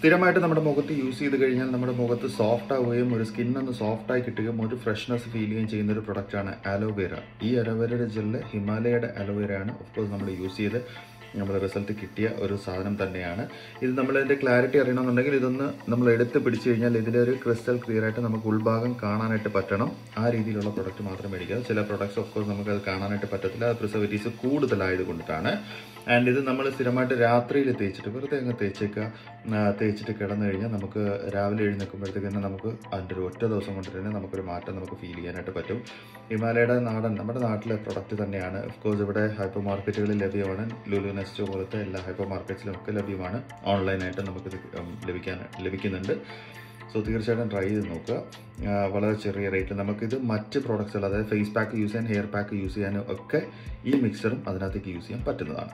സ്ഥിരമായിട്ട് നമ്മുടെ മുഖത്ത് യൂസ് ചെയ്ത് കഴിഞ്ഞാൽ നമ്മുടെ മുഖത്ത് സോഫ്റ്റ് ആവുകയും ഒരു സ്കിൻ ഒന്ന് സോഫ്റ്റ് ആയി കിട്ടുകയും ഒരു ഫ്രഷ്നെസ് ഫീൽ ചെയ്യുകയും ചെയ്യുന്ന ഒരു പ്രൊഡക്റ്റാണ് അലോവേര ഈ അലോവേരയുടെ ജെല്ല് ഹിമാലയയുടെ അലോവേരയാണ് ഓഫ് കോഴ്സ് നമ്മൾ യൂസ് ചെയ്ത് നമ്മൾ റിസൾട്ട് കിട്ടിയ ഒരു സാധനം തന്നെയാണ്. ഇത് നമ്മളതിന്റെ ക്ലാരിറ്റി അറിയണമെന്നുണ്ടെങ്കിൽ ഇതൊന്ന് നമ്മൾ എടുത്ത് പിടിച്ചു കഴിഞ്ഞാൽ ഇതിലൊരു ക്രിസ്റ്റൽ ക്ലിയർ ആയിട്ട് നമുക്ക് ഉൾഭാഗം കാണാനായിട്ട് പറ്റണം. ആ രീതിയിലുള്ള പ്രൊഡക്റ്റ് മാത്രം മേടിക്കുക. ചില പ്രൊഡക്ട്സ് ഓഫ് കോഴ്സ് നമുക്ക് അത് കാണാനായിട്ട് പറ്റത്തില്ല. പ്രിസർവേറ്റീവ്സ് കൂടുതലായത് കൊണ്ടിട്ടാണ്. ആൻഡ് ഇത് നമ്മൾ സ്ഥിരമായിട്ട് രാത്രിയിൽ തേച്ചിട്ട് വെറുതെ അങ്ങ് തേച്ചേക്കുക. തേച്ചിട്ട് കിടന്നു കഴിഞ്ഞാൽ നമുക്ക് രാവിലെ എഴുന്നേൽക്കുമ്പോഴത്തേക്ക് തന്നെ നമുക്ക് അതിന്റെ ഒരു ഒറ്റ ദിവസം കൊണ്ട് തന്നെ നമുക്കൊരു മാറ്റം നമുക്ക് ഫീൽ ചെയ്യാനായിട്ട് പറ്റും. ഹിമാലയയുടെ നാടൻ നമ്മുടെ നാട്ടിലെ പ്രൊഡക്റ്റ് തന്നെയാണ്. ഓഫ് കോഴ്സ് ഇവിടെ ഹൈപ്പർ മാർക്കറ്റുകളിൽ ലഭ്യമാണ്. ലുലു നെസ്റ്റോ പോലത്തെ എല്ലാ ഹൈപ്പർ മാർക്കറ്റ്സിലും ഒക്കെ ലഭ്യമാണ്. ഓൺലൈനായിട്ട് നമുക്ക് ലഭിക്കാൻ ലഭിക്കുന്നുണ്ട്. സോ തീർച്ചയായിട്ടും ട്രൈ ചെയ്ത് നോക്കുക. വളരെ ചെറിയ റേറ്റിൽ നമുക്കിത് മറ്റ് പ്രോഡക്റ്റ്സുകൾ അതായത് ഫേസ് പാക്ക് യൂസ് ചെയ്യാൻ ഹെയർ പാക്ക് യൂസ് ചെയ്യാനും ഒക്കെ ഈ മിക്സറും അതിനകത്തേക്ക് യൂസ് ചെയ്യാൻ പറ്റുന്നതാണ്.